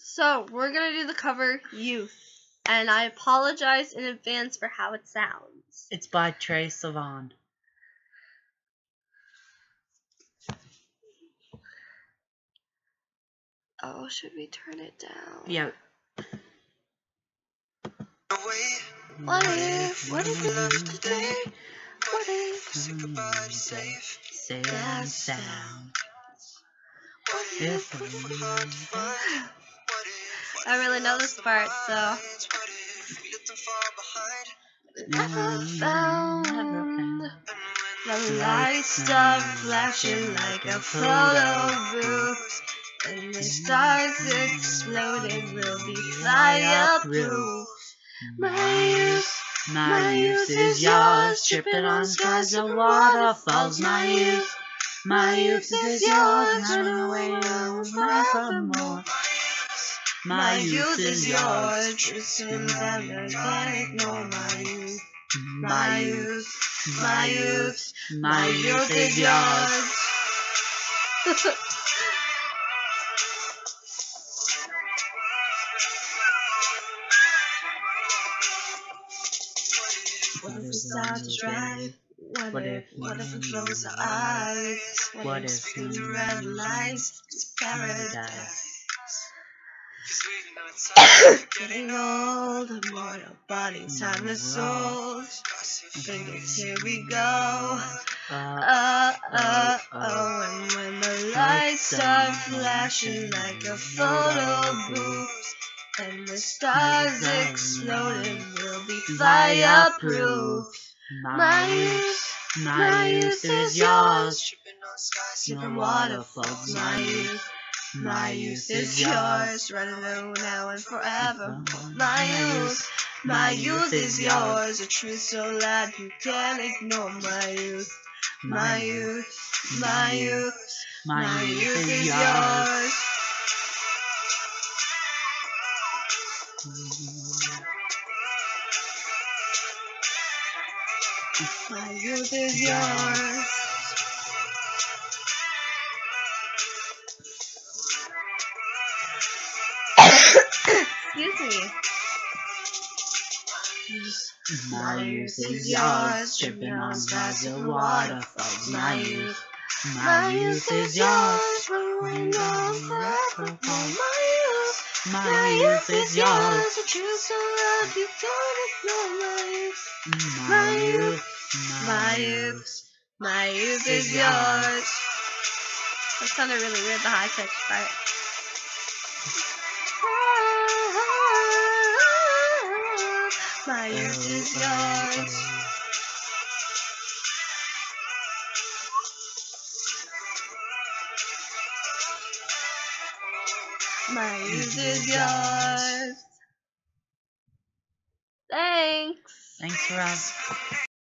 So, we're going to do the cover Youth. And I apologize in advance for how it sounds. It's by Troye Sivan. Oh, should we turn it down? Yeah. What if, what if we love today? What if, safe, safe and sound. sound. what If if, I really know this part, so. Never found the lights start flashing like a photo booth, and the stars exploding will be fireproof. My youth, My youth is yours, tripping on skies and waterfalls. My youth, my youth is yours, running away forevermore. My youth is yours. Just never can ignore my youth. My youth, my youth, my youth is yours. What if we start to drive? What, What if, what if we close our eyes? What, What if, we to red lights? It's paradise. Getting older, mortal bodies, timeless souls. Fingers, here we go. Uh, uh, oh, and when the lights start flashing like a photo booth, and the stars exploding, we'll be fireproof. My youth, my youth is yours. sipping waterfalls. My youth, my youth is yours, running low now and forever. My youth, my youth is yours, a truth so loud you can't ignore. My youth, my youth, my youth. My youth is yours. My youth is yours. Excuse me. My youth is yours, tripping on skies and waterfalls. My youth, my youth is yours, rolling on forever. My youth, my youth is yours. The truth so loud you can't ignore my youth. My youth, My youth, my youth is yours. That sounded really weird, the high pitch part. My youth is yours. My youth is yours. Thanks. Thanks for us.